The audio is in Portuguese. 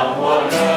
amor não